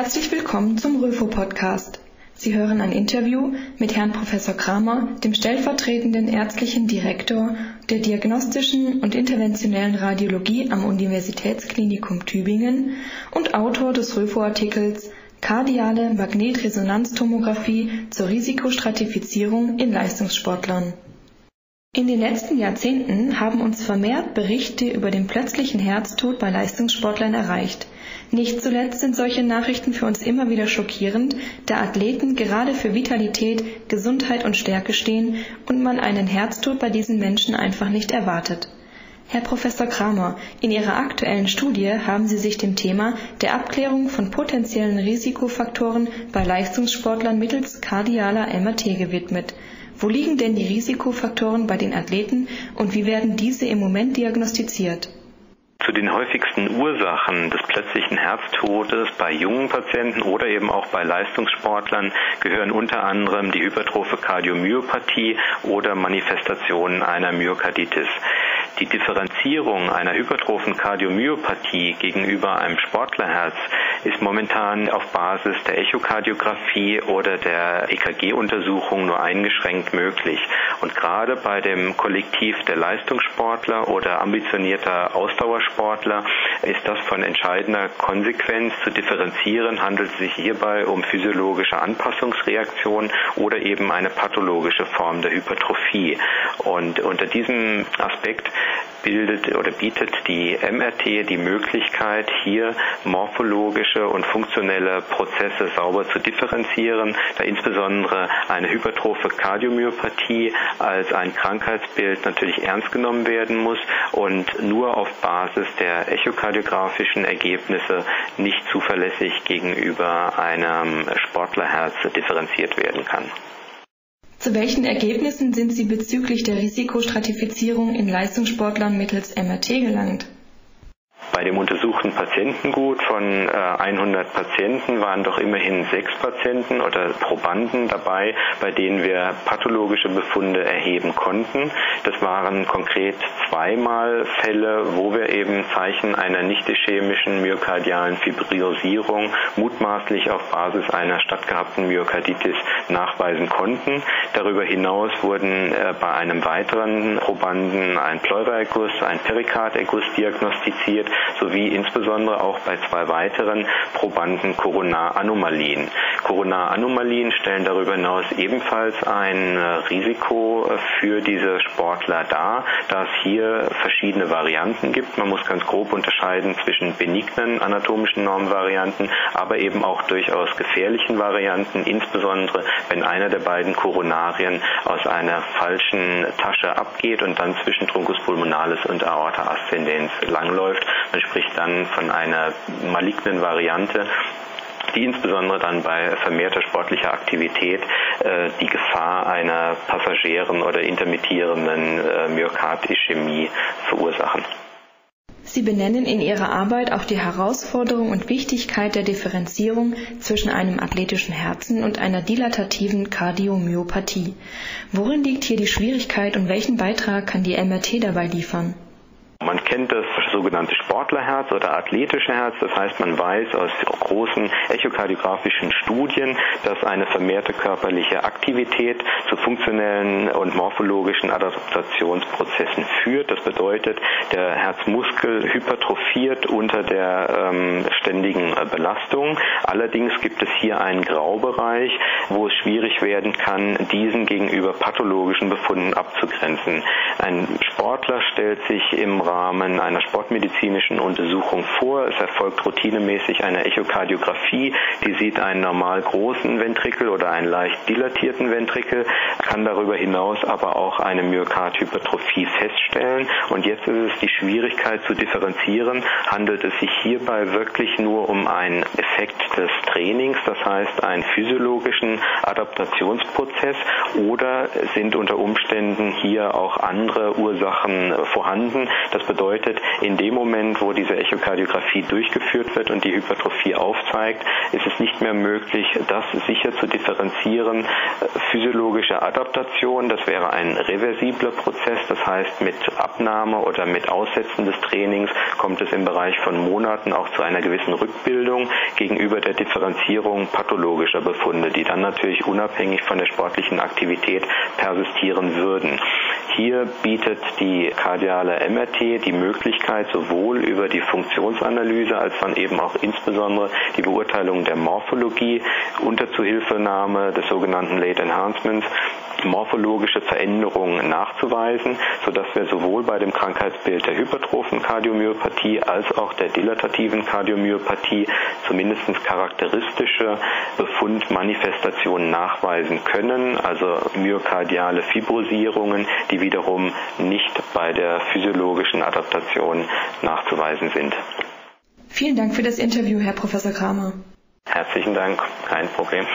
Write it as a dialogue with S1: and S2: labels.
S1: Herzlich willkommen zum Röfo-Podcast. Sie hören ein Interview mit Herrn Professor Kramer, dem stellvertretenden ärztlichen Direktor der Diagnostischen und Interventionellen Radiologie am Universitätsklinikum Tübingen und Autor des Röfo-Artikels Kardiale Magnetresonanztomographie zur Risikostratifizierung in Leistungssportlern. In den letzten Jahrzehnten haben uns vermehrt Berichte über den plötzlichen Herztod bei Leistungssportlern erreicht. Nicht zuletzt sind solche Nachrichten für uns immer wieder schockierend, da Athleten gerade für Vitalität, Gesundheit und Stärke stehen und man einen Herztod bei diesen Menschen einfach nicht erwartet. Herr Professor Kramer, in Ihrer aktuellen Studie haben Sie sich dem Thema der Abklärung von potenziellen Risikofaktoren bei Leistungssportlern mittels kardialer MRT gewidmet. Wo liegen denn die Risikofaktoren bei den Athleten und wie werden diese im Moment diagnostiziert?
S2: Zu den häufigsten Ursachen des plötzlichen Herztodes bei jungen Patienten oder eben auch bei Leistungssportlern gehören unter anderem die hypertrophe Kardiomyopathie oder Manifestationen einer Myokarditis. Die Differenzierung einer hypertrophen Kardiomyopathie gegenüber einem Sportlerherz ist momentan auf Basis der Echokardiographie oder der EKG-Untersuchung nur eingeschränkt möglich. Und gerade bei dem Kollektiv der Leistungssportler oder ambitionierter Ausdauersportler ist das von entscheidender Konsequenz zu differenzieren. Handelt es sich hierbei um physiologische Anpassungsreaktionen oder eben eine pathologische Form der Hypertrophie. Und unter diesem Aspekt bildet oder bietet die MRT die Möglichkeit, hier morphologische und funktionelle Prozesse sauber zu differenzieren, da insbesondere eine hypertrophe Kardiomyopathie als ein Krankheitsbild natürlich ernst genommen werden muss und nur auf Basis der echokardiografischen Ergebnisse nicht zuverlässig gegenüber einem Sportlerherz differenziert werden kann.
S1: Zu welchen Ergebnissen sind Sie bezüglich der Risikostratifizierung in Leistungssportlern mittels MRT gelangt?
S2: Bei dem untersuchten Patientengut von 100 äh, Patienten waren doch immerhin sechs Patienten oder Probanden dabei, bei denen wir pathologische Befunde erheben konnten. Das waren konkret zweimal Fälle, wo wir eben Zeichen einer nicht ischämischen myokardialen Fibrillosierung mutmaßlich auf Basis einer stattgehabten Myokarditis nachweisen konnten. Darüber hinaus wurden äh, bei einem weiteren Probanden ein Pleuraerguss, ein Perikarderguss diagnostiziert sowie insbesondere auch bei zwei weiteren Probanden Coronaranomalien. Coronaranomalien stellen darüber hinaus ebenfalls ein äh, Risiko für diese Sportler dar, da es hier verschiedene Varianten gibt. Man muss ganz grob unterscheiden zwischen benignen anatomischen Normvarianten, aber eben auch durchaus gefährlichen Varianten, insbesondere wenn einer der beiden Koronarien aus einer falschen Tasche abgeht und dann zwischen Truncus pulmonalis und Aorta ascendens langläuft. Man spricht dann von einer malignen Variante die insbesondere dann bei vermehrter sportlicher Aktivität äh, die Gefahr einer passagieren oder intermittierenden äh, Myokardischämie verursachen.
S1: Sie benennen in Ihrer Arbeit auch die Herausforderung und Wichtigkeit der Differenzierung zwischen einem athletischen Herzen und einer dilatativen Kardiomyopathie. Worin liegt hier die Schwierigkeit und welchen Beitrag kann die MRT dabei liefern?
S2: Man kennt das sogenannte Sportlerherz oder athletische Herz. Das heißt, man weiß aus großen echokardiografischen Studien, dass eine vermehrte körperliche Aktivität zu funktionellen und morphologischen Adaptationsprozessen führt. Das bedeutet, der Herzmuskel hypertrophiert unter der ähm, ständigen Belastung. Allerdings gibt es hier einen Graubereich, wo es schwierig werden kann, diesen gegenüber pathologischen Befunden abzugrenzen. Ein Sportler stellt sich im Rahmen einer sportmedizinischen Untersuchung vor. Es erfolgt routinemäßig eine Echokardiographie, die sieht einen normal großen Ventrikel oder einen leicht dilatierten Ventrikel, kann darüber hinaus aber auch eine Myokardhypertrophie feststellen. Und jetzt ist es die Schwierigkeit zu differenzieren, handelt es sich hierbei wirklich nur um einen Effekt des Trainings, das heißt einen physiologischen Adaptationsprozess oder sind unter Umständen hier auch andere Ursachen vorhanden. Das bedeutet, in dem Moment, wo diese Echokardiographie durchgeführt wird und die Hypertrophie aufzeigt, ist es nicht mehr möglich, das sicher zu differenzieren. Physiologische Adaptation, das wäre ein reversibler Prozess, das heißt mit Abnahme oder mit Aussetzen des Trainings kommt es im Bereich von Monaten auch zu einer gewissen Rückbildung gegenüber der Differenzierung pathologischer Befunde, die dann natürlich unabhängig von der sportlichen Aktivität persistieren würden. Hier bietet die kardiale MRT die Möglichkeit, sowohl über die Funktionsanalyse als dann eben auch insbesondere die Beurteilung der Morphologie unter Zuhilfenahme des sogenannten Late Enhancements morphologische Veränderungen nachzuweisen, sodass wir sowohl bei dem Krankheitsbild der hypertrophen Kardiomyopathie als auch der dilatativen Kardiomyopathie zumindest charakteristische Befundmanifestationen nachweisen können, also myokardiale Fibrosierungen, die wiederum nicht bei der physiologischen Adaptation nachzuweisen sind.
S1: Vielen Dank für das Interview, Herr Professor Kramer.
S2: Herzlichen Dank, kein Problem.